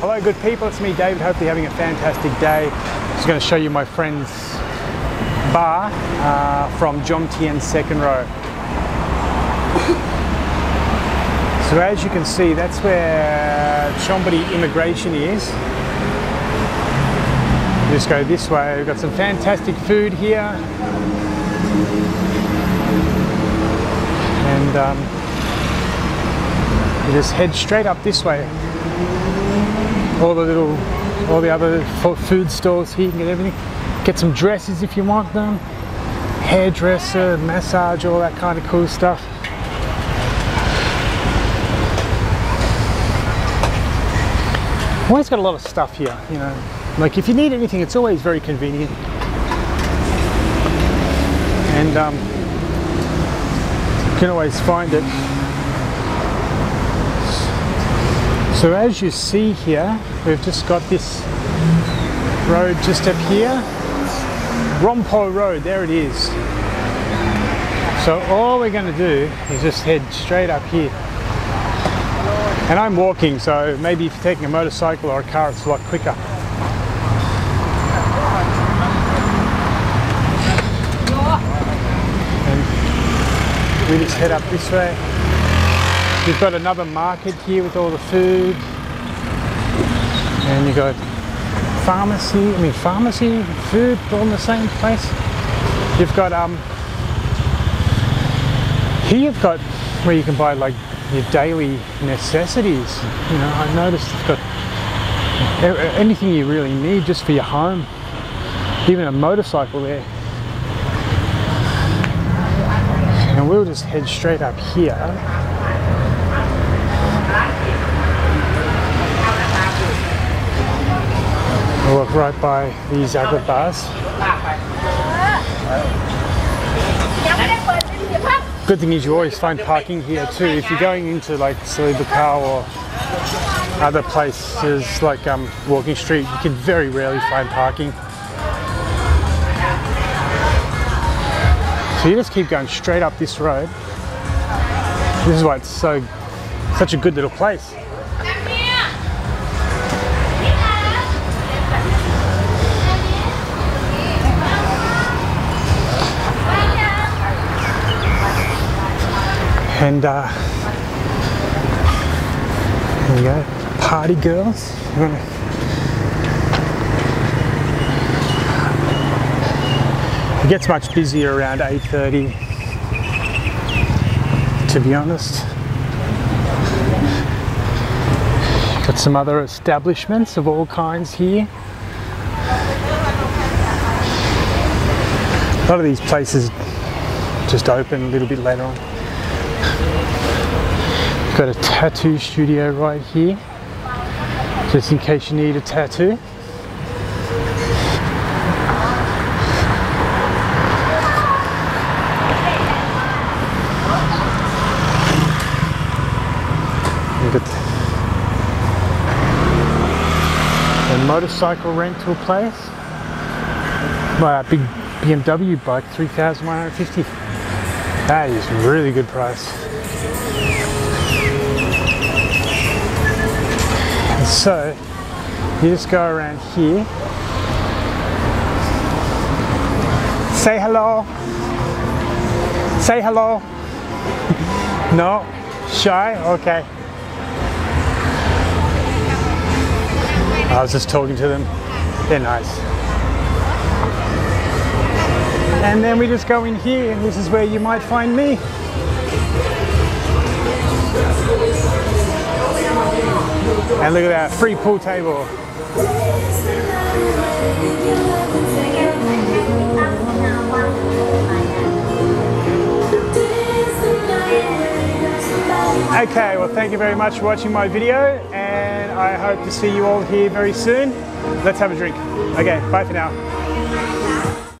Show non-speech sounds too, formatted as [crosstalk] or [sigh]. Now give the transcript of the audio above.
Hello good people, it's me David, hopefully having a fantastic day. Just going to show you my friend's bar uh, from Jomtien Second Road. So as you can see, that's where Chonburi immigration is. Just go this way, we've got some fantastic food here. And um, you just head straight up this way. All the little, all the other food stores here, you can get everything. Get some dresses if you want them. Hairdresser, massage, all that kind of cool stuff. Always got a lot of stuff here, you know. Like if you need anything, it's always very convenient. And um, you can always find it. So as you see here, we've just got this road just up here. Rompo Road, there it is. So all we're going to do is just head straight up here. And I'm walking, so maybe if you're taking a motorcycle or a car, it's a lot quicker. And we just head up this way. You've got another market here with all the food. And you've got pharmacy, I mean pharmacy, food, all in the same place. You've got um here you've got where you can buy like your daily necessities. You know, I noticed you've got anything you really need just for your home. Even a motorcycle there. And we'll just head straight up here. We'll walk right by these other bars. Good thing is you always find parking here too. If you're going into like Soi Buakhao or other places like um, Walking Street, you can very rarely find parking. So you just keep going straight up this road. This is why it's so such a good little place. And uh, we go, party girls. It gets much busier around 8.30, to be honest. Got some other establishments of all kinds here. A lot of these places just open a little bit later on. Got a tattoo studio right here, just in case you need a tattoo. A motorcycle rental place. My big BMW bike, 3,150. That is really good price. So you just go around here. Say hello. Say hello. [laughs] no? Shy? Okay. I was just talking to them. They're nice. And then we just go in here and this is where you might find me. And look at that, free pool table. Okay, well thank you very much for watching my video and I hope to see you all here very soon. Let's have a drink. Okay, bye for now.